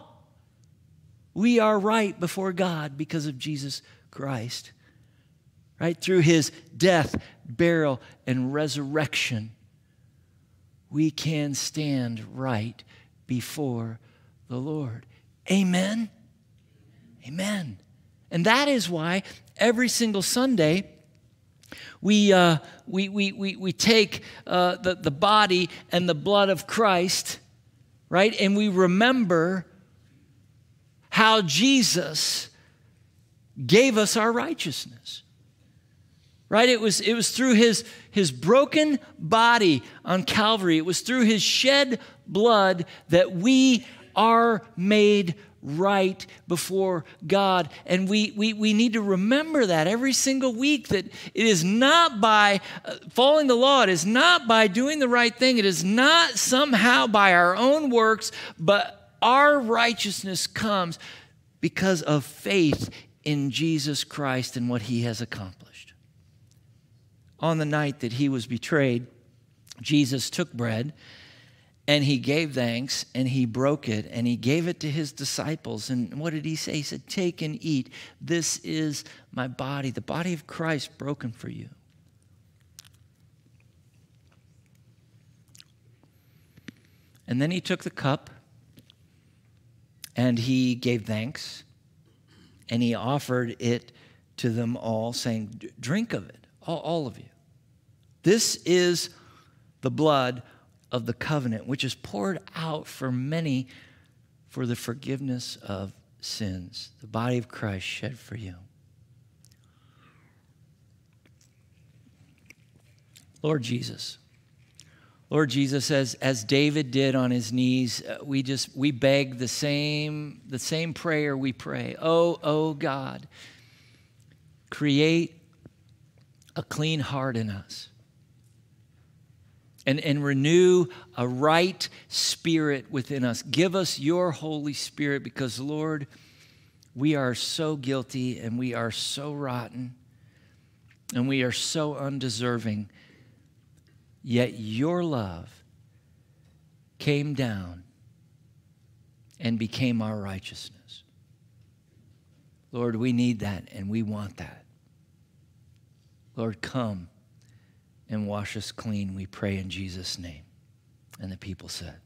we are right before God because of Jesus Christ. Right? Through his death, burial, and resurrection, we can stand right before the Lord. Amen. Amen. And that is why every single Sunday, we, uh, we, we, we, we take uh, the, the body and the blood of Christ, right? And we remember how Jesus gave us our righteousness. Right? It was, it was through his, his broken body on Calvary, it was through his shed blood that we are made right before God. And we, we, we need to remember that every single week that it is not by uh, following the law, it is not by doing the right thing, it is not somehow by our own works, but our righteousness comes because of faith in Jesus Christ and what he has accomplished. On the night that he was betrayed, Jesus took bread and he gave thanks and he broke it and he gave it to his disciples. And what did he say? He said, Take and eat. This is my body, the body of Christ broken for you. And then he took the cup and he gave thanks and he offered it to them all, saying, Drink of it, all, of you. This is the blood of the covenant, which is poured out for many for the forgiveness of sins. The body of Christ shed for you. Lord Jesus. Lord Jesus, as, as David did on his knees, uh, we just we beg the same the same prayer we pray. Oh, oh God, create a clean heart in us and, and renew a right spirit within us. Give us your Holy Spirit because, Lord, we are so guilty and we are so rotten and we are so undeserving. Yet your love came down and became our righteousness. Lord, we need that and we want that. Lord, come and wash us clean, we pray in Jesus' name. And the people said,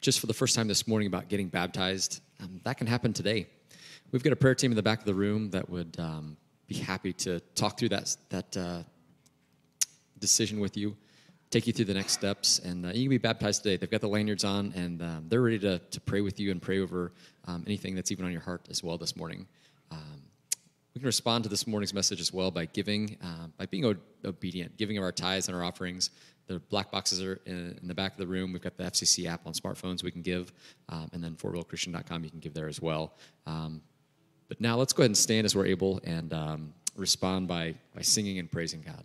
just for the first time this morning about getting baptized, um, that can happen today. We've got a prayer team in the back of the room that would um, be happy to talk through that, that uh, decision with you take you through the next steps. And uh, you can be baptized today. They've got the lanyards on, and um, they're ready to, to pray with you and pray over um, anything that's even on your heart as well this morning. Um, we can respond to this morning's message as well by giving, uh, by being o- obedient, giving of our tithes and our offerings. The black boxes are in, in, the back of the room. We've got the FCC app on smartphones we can give, um, and then fortvillechristian.com you can give there as well. Um, but now let's go ahead and stand as we're able and um, respond by, by singing and praising God.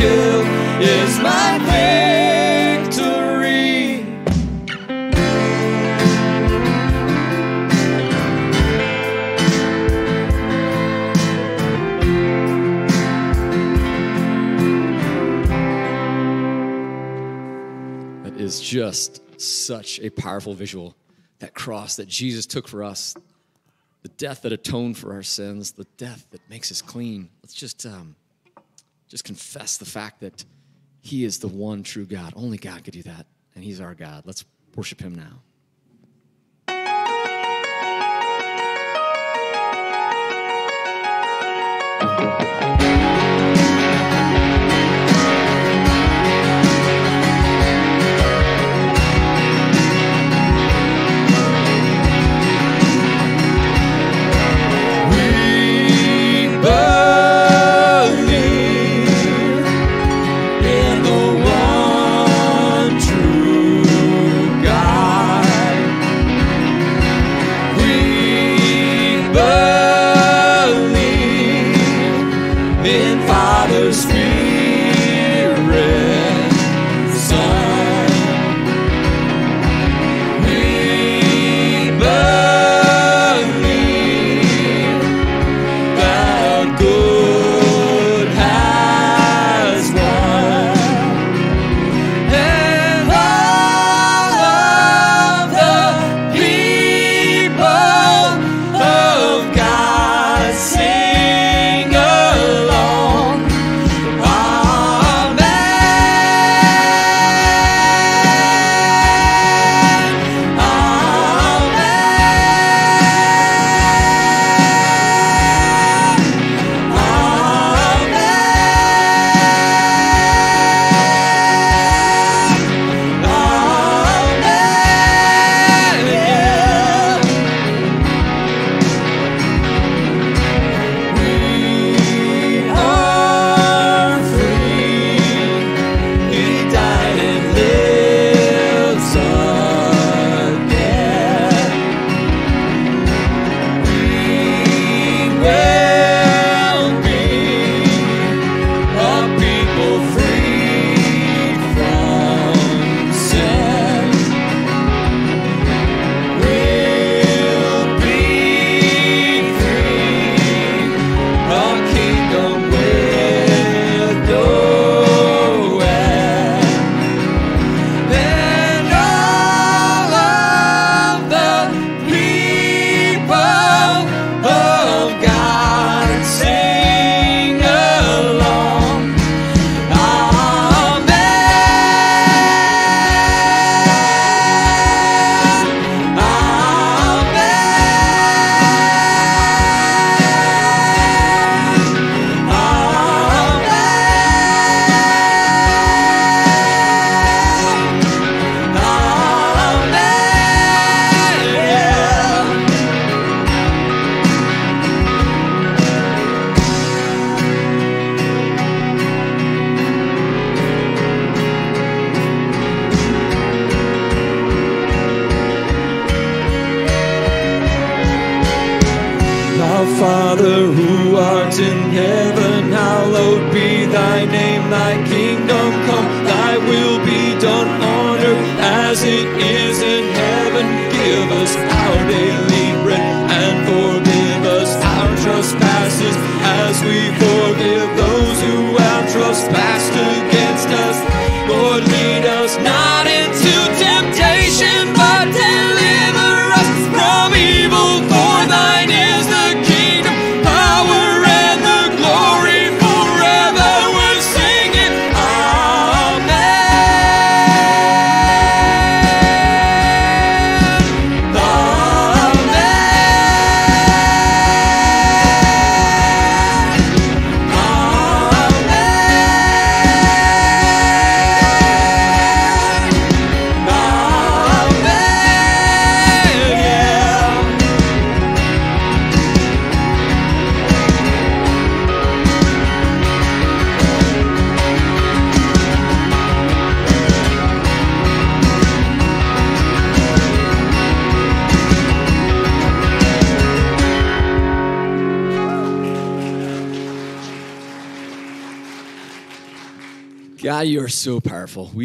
kill is my victory. That is just such a powerful visual. That cross that Jesus took for us, the death that atoned for our sins, the death that makes us clean. Let's just um, just confess the fact that He is the one true God. Only God could do that, and He's our God. Let's worship Him now.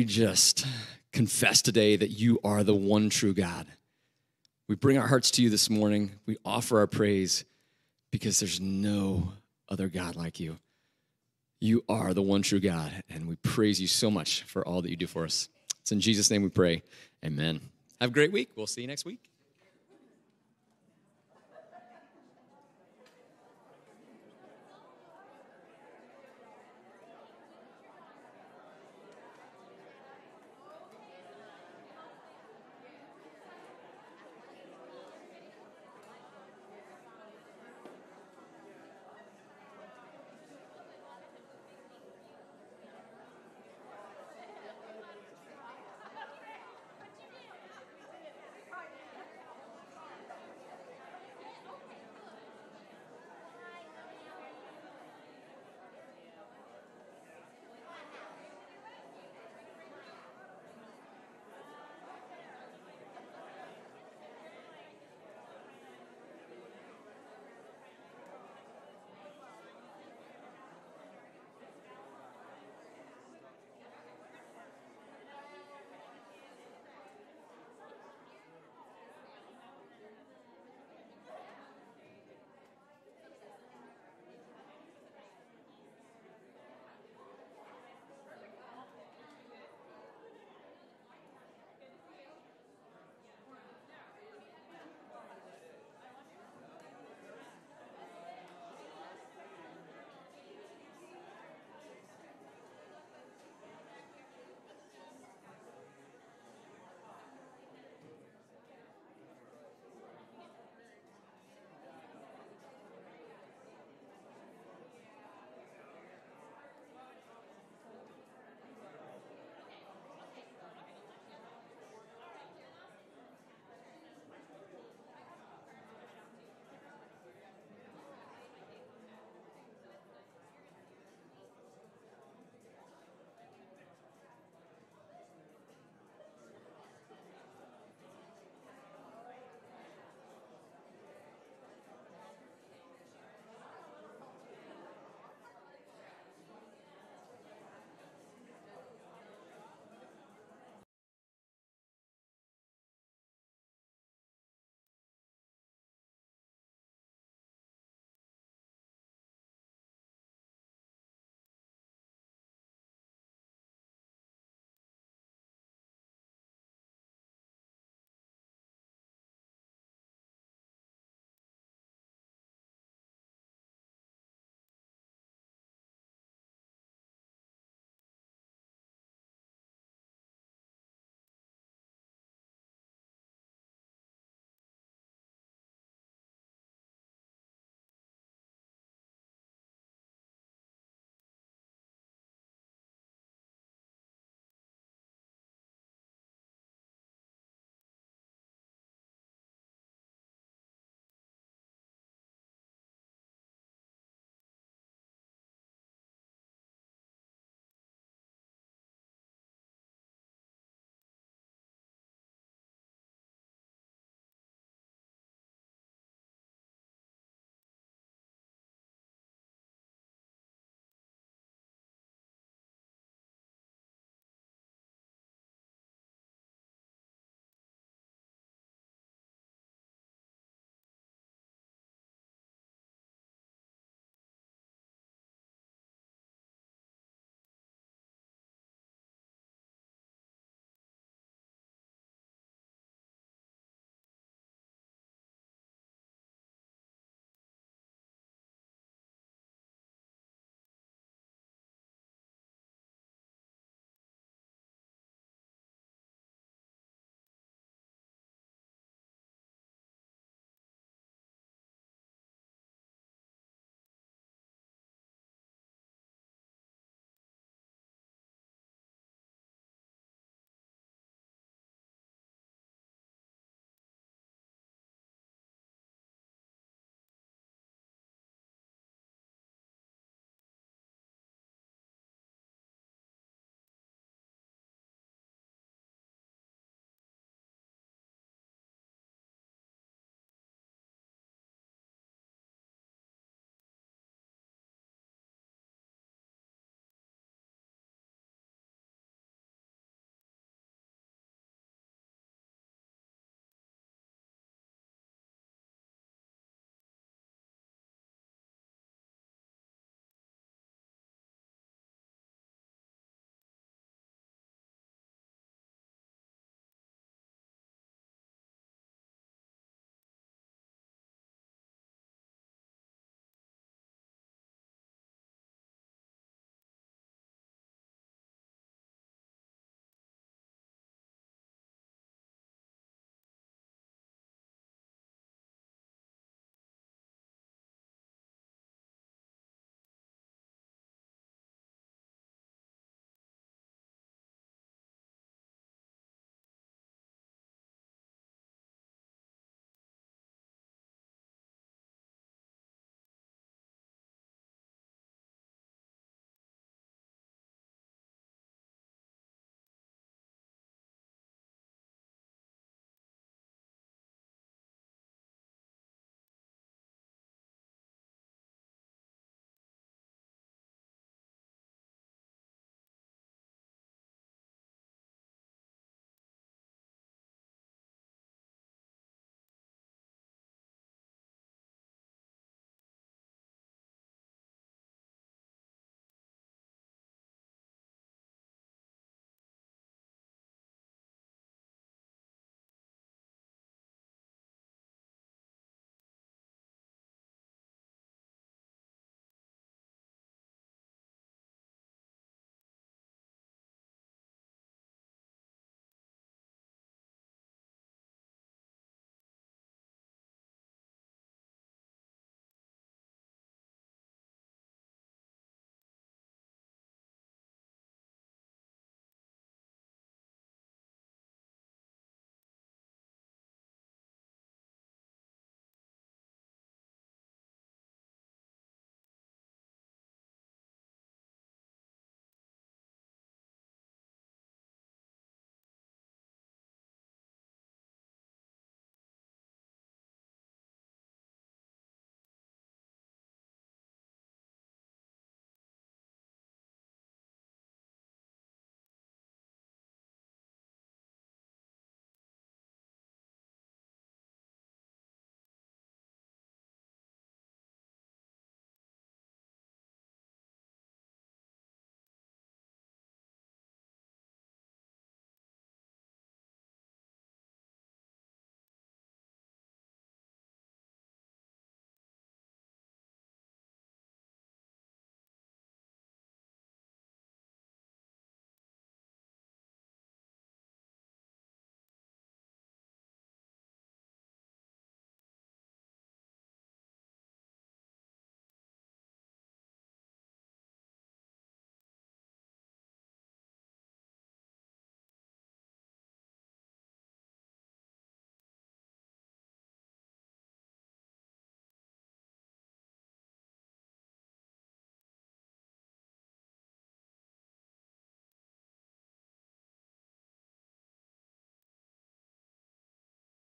Just confess today that you are the one true God. We bring our hearts to you this morning. We offer our praise because there's no other God like you. You are the one true God, and we praise you so much for all that you do for us. It's in Jesus' name we pray. Amen. Have a great week. We'll see you next week.